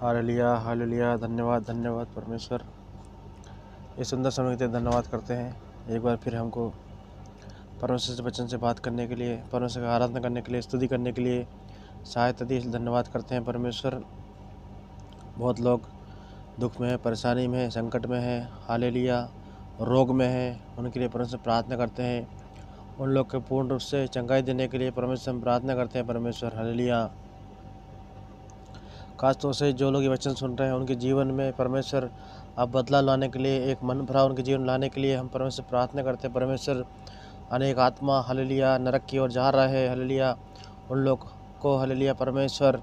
Hallelujah hallelujah धन्यवाद धन्यवाद परमेश्वर। इस सुंदर समय के लिए धन्यवाद करते हैं। एक बार फिर हमको परमेश्वर से वचन से बात करने के लिए, परमेश्वर का आराधना करने के लिए, स्तुति करने के लिए सहायता दी धन्यवाद करते हैं परमेश्वर। बहुत लोग दुख में है, परेशानी में है, संकट में है हालेलुया रोग में है, उनके लिए परमेश्वर प्रार्थना करते हैं। उन लोग के पूर्ण रूप से चंगाई देने के लिए परमेश्वर हम प्रार्थना करते हैं, परमेश्वर हालेलुया खास तौर से जो लोग ये वचन सुन रहे हैं, उनके जीवन में परमेश्वर अब बदलाव लाने के लिए, एक मन भरा उनके जीवन लाने के लिए हम परमेश्वर प्रार्थना करते हैं। परमेश्वर, अनेक आत्मा, हललिया, नरक की ओर जा रहा है, हललिया। उन लोग को, हललिया, परमेश्वर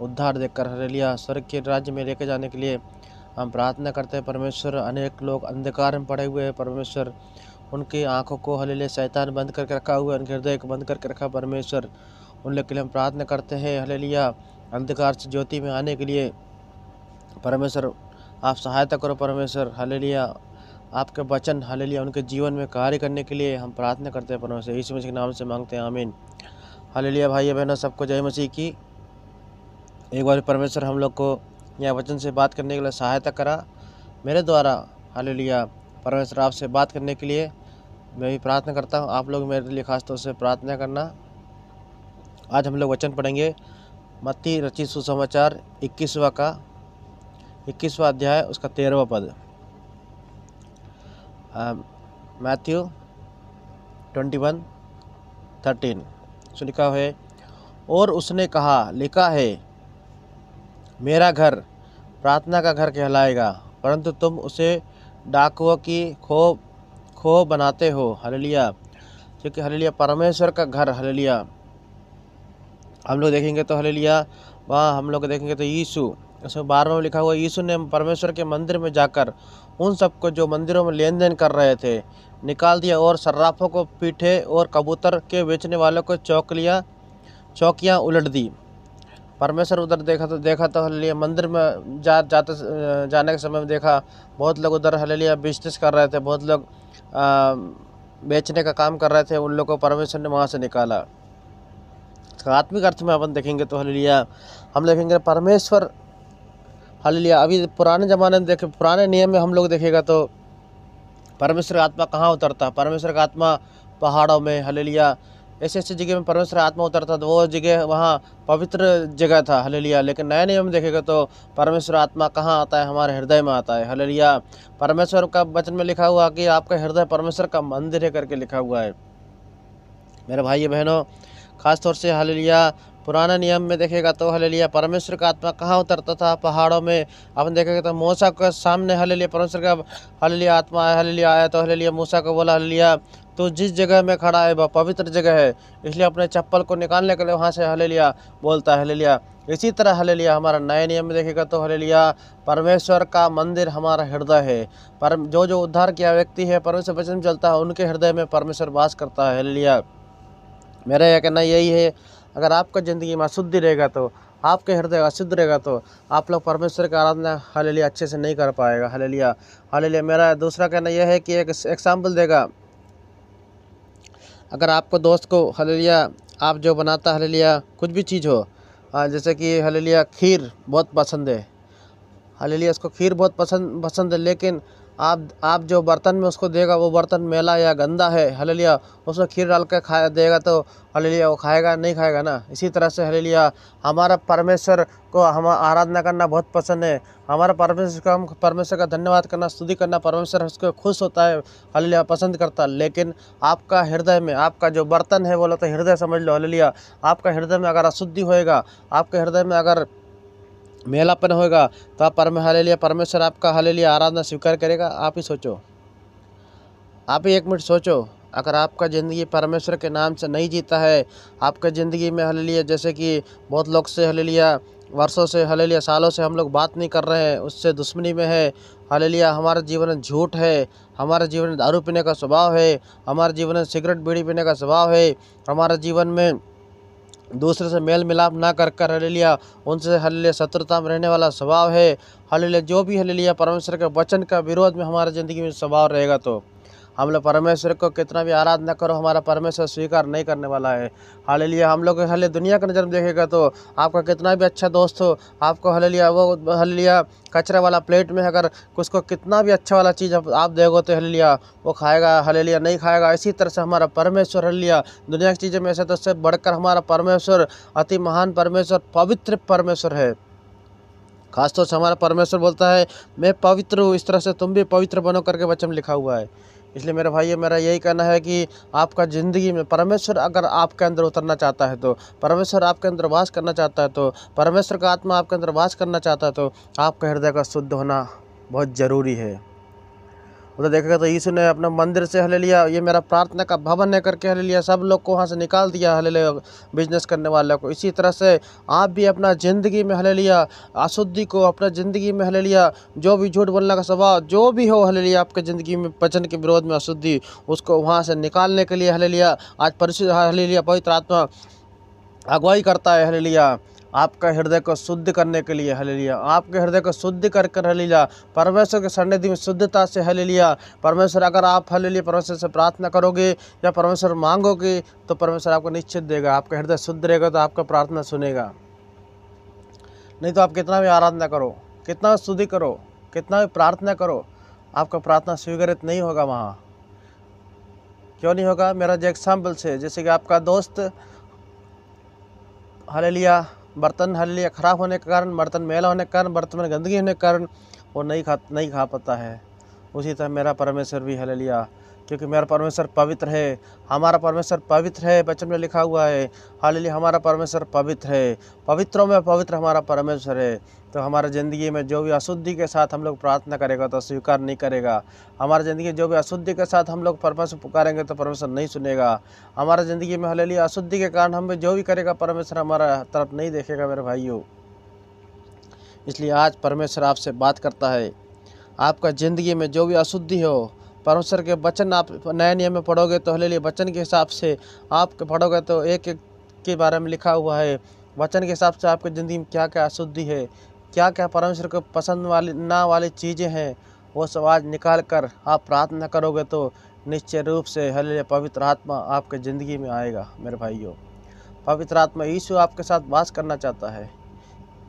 उद्धार देकर, हललिया, स्वर्ग के राज्य में लेके जाने के लिए हम प्रार्थना करते हैं। परमेश्वर, अनेक लोग अंधकार में पड़े हुए हैं। परमेश्वर, उनकी आँखों को, हललिया, शैतान बंद करके रखा हुआ है, उनके हृदय को बंद करके रखा परमेश्वर, उन लोग के लिए हम प्रार्थना करते हैं। हललिया। अंधकार से ज्योति में आने के लिए परमेश्वर, आप सहायता करो परमेश्वर, हालेलुया। आपके वचन, हालेलुया, उनके जीवन में कार्य करने के लिए हम प्रार्थना करते हैं परमेश्वर। यीशु मसीह के नाम से मांगते हैं, आमीन। हालेलुया भाई बहनों, सबको जय मसीह की। एक बार परमेश्वर हम लोग को यह वचन से बात करने के लिए सहायता करा। मेरे द्वारा, हालेलुया, परमेश्वर आपसे बात करने के लिए मैं भी प्रार्थना करता हूँ। आप लोग मेरे लिए खासतौर से प्रार्थना करना। आज हम लोग वचन पढ़ेंगे। मत्ती रचित सुसमाचार, इक्कीसवा का, इक्कीसवा अध्याय, उसका तेरहवा पद। Matthew twenty one, thirteen. So लिखा है, और उसने कहा, लिखा है, मेरा घर प्रार्थना का घर कहलाएगा, परंतु तुम उसे डाकुओं की खो खो बनाते हो। हललिया। क्योंकि हललिया, परमेश्वर का घर, हललिया। हम लोग देखेंगे तो हललिया, वहाँ हम लोग देखेंगे तो यीशु। उसमें बारहवें में लिखा हुआ यीशु ने परमेश्वर के मंदिर में जाकर उन सबको जो मंदिरों में लेन देन कर रहे थे, निकाल दिया और सर्राफों को पीठे और कबूतर के बेचने वालों को चौकलियाँ चौकियाँ उलट दी। परमेश्वर उधर देखा तो देखा तो हलिया मंदिर में जा, जाते, जाने के समय में देखा, बहुत लोग उधर हलिया बिज़नेस कर रहे थे, बहुत लोग बेचने का काम कर रहे थे, उन लोगों को परमेश्वर ने वहाँ से निकाला। आत्मिक अर्थ में अपन देखेंगे तो हलिया हम देखेंगे परमेश्वर हलिया अभी पुराने ज़माने में देखे, पुराने नियम में हम लोग देखेगा तो परमेश्वर का आत्मा कहाँ उतरता? है परमेश्वर का आत्मा पहाड़ों में हलिया ऐसे ऐसे जगह में परमेश्वर आत्मा उतरता तो वो जगह वहाँ पवित्र जगह था, हलेलिया। लेकिन नए नियम में देखेगा तो परमेश्वर आत्मा कहाँ आता है? हमारे हृदय में आता है। हलेलिया, परमेश्वर का वचन में लिखा हुआ कि आपका हृदय परमेश्वर का मंदिर है करके लिखा हुआ है। मेरे भाई बहनों खासतौर से हलेलिया पुराना नियम में देखेगा तो हलेलिया परमेश्वर का आत्मा कहाँ उतरता था? पहाड़ों में। अपन देखेगा तो मूसा के सामने हलेलिया परमेश्वर का हलेलिया आत्मा आया हलेलिया आया तो हलेलिया मूसा को बोला, हलेलिया तो जिस जगह में खड़ा है वह पवित्र जगह है। इसलिए अपने चप्पल को निकालने के लिए वहाँ से हले लिया बोलता है हले लिया इसी तरह हले लिया हमारा नए नियम में देखेगा तो हले लिया परमेश्वर का मंदिर हमारा हृदय है। पर जो जो उद्धार किया व्यक्ति है, परमेश्वर वचन चलता है, उनके हृदय में परमेश्वर वास करता है हले लिया मेरा यह कहना यही है, अगर आपका ज़िंदगी में अशुद्धि रहेगा तो आपके हृदय अशुद्ध रहेगा तो आप लोग परमेश्वर की आराधना हले लिया अच्छे से नहीं कर पाएगा। हले लिया हले लिया मेरा दूसरा कहना यह है कि एक एग्ज़ाम्पल देगा। अगर आपको दोस्त को, हलेलिया, आप जो बनाता, हलेलिया, कुछ भी चीज़ हो जैसे कि, हलेलिया, खीर बहुत पसंद है। हलेलिया, उसको खीर बहुत पसंद पसंद है, लेकिन आप आप जो बर्तन में उसको देगा, वो बर्तन मेला या गंदा है, हलेलिया, उसमें खीर डाल कर खाया देगा तो हलेलिया वो खाएगा, नहीं खाएगा ना? इसी तरह से हलेलिया, हमारा परमेश्वर को हम आराधना करना बहुत पसंद है। हमारा परमेश्वर का हम, परमेश्वर का धन्यवाद करना, स्तुति करना, परमेश्वर उसको खुश होता है, हलेलिया पसंद करता है। लेकिन आपका हृदय में, आपका जो बर्तन है, बोला तो हृदय समझ लो, हलेलिया, आपका हृदय में अगर अशुद्धि होएगा, आपके हृदय में अगर मेलापन होगा तो आप परम हले लिया परमेश्वर आपका हले लिया आराधना स्वीकार करेगा, आप ही सोचो। आप ही एक मिनट सोचो, अगर आपका ज़िंदगी परमेश्वर के नाम से नहीं जीता है, आपका ज़िंदगी में हले लिया जैसे कि बहुत लोग से हले लिया वर्षों से हले लिया सालों से हम लोग बात नहीं कर रहे हैं, उससे दुश्मनी में है हले लिया हमारा जीवन झूठ है, हमारे जीवन दारू पीने का स्वभाव है, हमारे जीवन सिगरेट बीड़ी पीने का स्वभाव है, हमारे जीवन में दूसरे से मेल मिलाप ना कर कर हले लिया उनसे हले लिया शत्रुता में रहने वाला स्वभाव है। हले लिया जो भी हले लिया परमेश्वर के वचन का विरोध में हमारे ज़िंदगी में स्वभाव रहेगा तो। हम लोग परमेश्वर को कितना भी आराधना करो, हमारा परमेश्वर स्वीकार नहीं करने वाला है। हाल लिया हम लोग हले दुनिया का नज़र देखेगा तो आपका कितना भी अच्छा दोस्त हो, आपको हले लिया वो हले लिया कचरा वाला प्लेट में अगर उसको कितना भी अच्छा वाला चीज़ आप देखो तो हले लिया वो खाएगा हले लिया नहीं खाएगा। इसी तरह से हमारा परमेश्वर हले लिया दुनिया की चीज़ें में से तो उससे बढ़कर हमारा परमेश्वर, अति महान परमेश्वर, पवित्र परमेश्वर है। खासतौर से हमारा परमेश्वर बोलता है, मैं पवित्र हूँ। इस तरह से तुम भी पवित्र बनो करके वचन लिखा हुआ है। इसलिए मेरे भाई, मेरा यही कहना है कि आपका ज़िंदगी में परमेश्वर अगर आपके अंदर उतरना चाहता है तो परमेश्वर आपके अंदर वास करना चाहता है तो परमेश्वर का आत्मा आपके अंदर वास करना चाहता है तो आपका हृदय का शुद्ध होना बहुत ज़रूरी है। उधर देखेगा तो यीशु ने अपना मंदिर से हले लिया, ये मेरा प्रार्थना का भवन है करके हले लिया, सब लोग को वहाँ से निकाल दिया हले लिया बिज़नेस करने वाले को। इसी तरह से आप भी अपना ज़िंदगी में हले लिया, अशुद्धि को अपना ज़िंदगी में हले लिया, जो भी झूठ बोलने का स्वभाव, जो भी हो हले लिया, आपके ज़िंदगी में वचन के विरोध में अशुद्धि, उसको वहाँ से निकालने के लिए हले लिया। आज परिशुद्ध हले लिया पवित्र आत्मा, अगुवाई करता है हले लिया। आपका हृदय को शुद्ध करने के लिए हले लिया आपके हृदय को शुद्ध कर कर हले लिया परमेश्वर के सन्निधि में शुद्धता से हले लिया परमेश्वर, अगर आप हले लिए परमेश्वर से प्रार्थना करोगे या परमेश्वर मांगोगे तो परमेश्वर आपको निश्चित देगा, आपका हृदय शुद्ध रहेगा तो आपका प्रार्थना सुनेगा। नहीं तो आप कितना भी आराधना करो, कितना भी स्तुति करो, कितना भी प्रार्थना करो, आपका प्रार्थना स्वीकृत नहीं होगा वहाँ। क्यों नहीं होगा? मेरा जो एग्ज़ाम्पल से, जैसे कि आपका दोस्त हले लिया बर्तन हल्लिया ख़राब होने के कारण, बर्तन मेला होने के कारण, बर्तन में गंदगी होने के कारण वो नहीं खा नहीं खा पाता है। उसी तरह मेरा परमेश्वर भी हल लिया क्योंकि मेरा परमेश्वर पवित्र है, हमारा परमेश्वर पवित्र है बचन में लिखा हुआ है हाल हमारा परमेश्वर पवित्र है, पवित्रों में पवित्र हमारा परमेश्वर है। तो हमारे ज़िंदगी में जो भी अशुद्धि के साथ हम लोग प्रार्थना करेगा तो स्वीकार नहीं करेगा। हमारी ज़िंदगी जो भी अशुद्धि के साथ हम लोग परमेश्वर पुकारेंगे तो परमेश्वर नहीं सुनेगा। हमारा ज़िंदगी में हले अशुद्धि के कारण हम जो भी करेगा, परमेश्वर हमारा तरफ़ नहीं देखेगा, मेरे भाइयों। इसलिए आज परमेश्वर आपसे बात करता है। आपका ज़िंदगी में जो भी अशुद्धि हो परमेश्वर के वचन आप नए नियम में पढ़ोगे तो हले वचन के हिसाब से आप पढ़ोगे तो एक एक के बारे में लिखा हुआ है वचन के हिसाब से आपकी ज़िंदगी में क्या क्या अशुद्धि है क्या क्या परमेश्वर को पसंद वाली, ना वाली चीज़ें हैं, वो सब आज निकाल कर आप प्रार्थना करोगे तो निश्चय रूप से हले पवित्र आत्मा आपके ज़िंदगी में आएगा, मेरे भाइयों। पवित्र आत्मा यीशु आपके साथ वास करना चाहता है।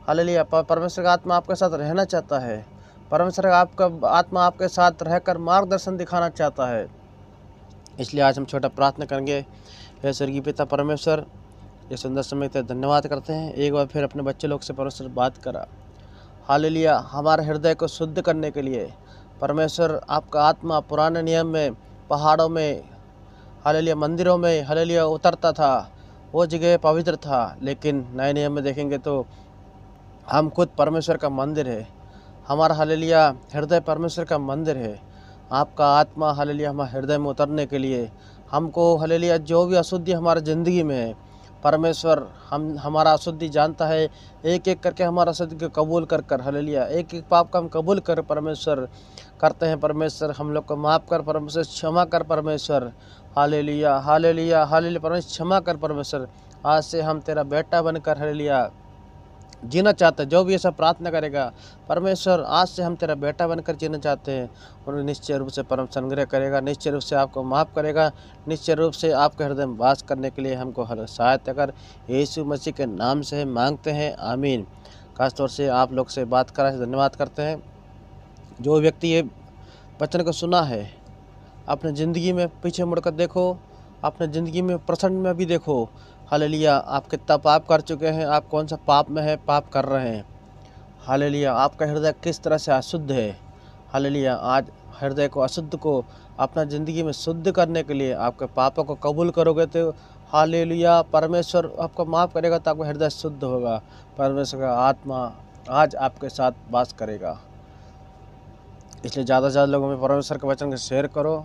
हले परमेश्वर का आत्मा आपके साथ रहना चाहता है। परमेश्वर आपका आत्मा आपके साथ रहकर मार्गदर्शन दिखाना चाहता है। इसलिए आज हम छोटा प्रार्थना करेंगे। हे स्वर्गीय पिता परमेश्वर, ये सुंदर समय के धन्यवाद करते हैं। एक बार फिर अपने बच्चे लोग से परमेश्वर बात करा। हाल लिया हमारे हृदय को शुद्ध करने के लिए। परमेश्वर, आपका आत्मा पुराने नियम में, पहाड़ों में हाल लिया मंदिरों में हाल लिया उतरता था, वो जगह पवित्र था। लेकिन नए नियम में देखेंगे तो हम खुद परमेश्वर का मंदिर है। हमारा हलेलिया हृदय परमेश्वर का मंदिर है। आपका आत्मा हलेलिया हमारे हृदय में उतरने के लिए। हमको हलेलिया जो भी अशुद्धि हमारे ज़िंदगी में है, परमेश्वर हम, हमारा अशुद्धि जानता है। एक एक करके हमारा अशुद्धि को कबूल कर कर हले लिया एक एक पाप का हम कबूल कर परमेश्वर करते हैं। परमेश्वर हम लोग को माफ़ कर परमेश्वर, क्षमा कर परमेश्वर। हाले लिया हाले लिया हाले लिया परमेश्वर, क्षमा कर परमेश्वर। आज से हम तेरा बेटा बनकर हले लिया जीना चाहते हैं, जो भी ऐसा प्रार्थना करेगा, परमेश्वर आज से हम तेरा बेटा बनकर जीना चाहते हैं। और निश्चय रूप से परम संग्रह करेगा, निश्चय रूप से आपको माफ़ करेगा, निश्चय रूप से आपके हृदय में वास करने के लिए हमको हर सहायता कर। यीशु मसीह के नाम से मांगते हैं, आमीन। खासतौर से आप लोग से बात करा से धन्यवाद करते हैं। जो व्यक्ति ये वचन को सुना है, अपने ज़िंदगी में पीछे मुड़कर देखो अपने ज़िंदगी में प्रसन्न में भी देखो। लिया आप कितना पाप कर चुके हैं, आप कौन सा पाप में है, पाप कर रहे हैं। लिया आपका हृदय किस तरह से अशुद्ध है? लिया आज हृदय को अशुद्ध को, अपना ज़िंदगी में शुद्ध करने के लिए आपके पापों को कबूल करोगे तो लिया परमेश्वर आपको माफ़ करेगा तो आपका हृदय शुद्ध होगा। परमेश्वर का आत्मा आज आपके साथ वास करेगा। इसलिए ज़्यादा से ज़्यादा लोगों में परमेश्वर के वचन को शेयर करो।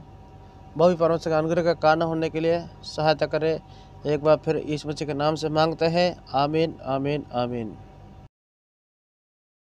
भी परमेश्वर के अनुग्रह का कारण होने के लिए सहायता करें। एक बार फिर इस बच्चे के नाम से मांगते हैं। आमीन आमीन आमीन।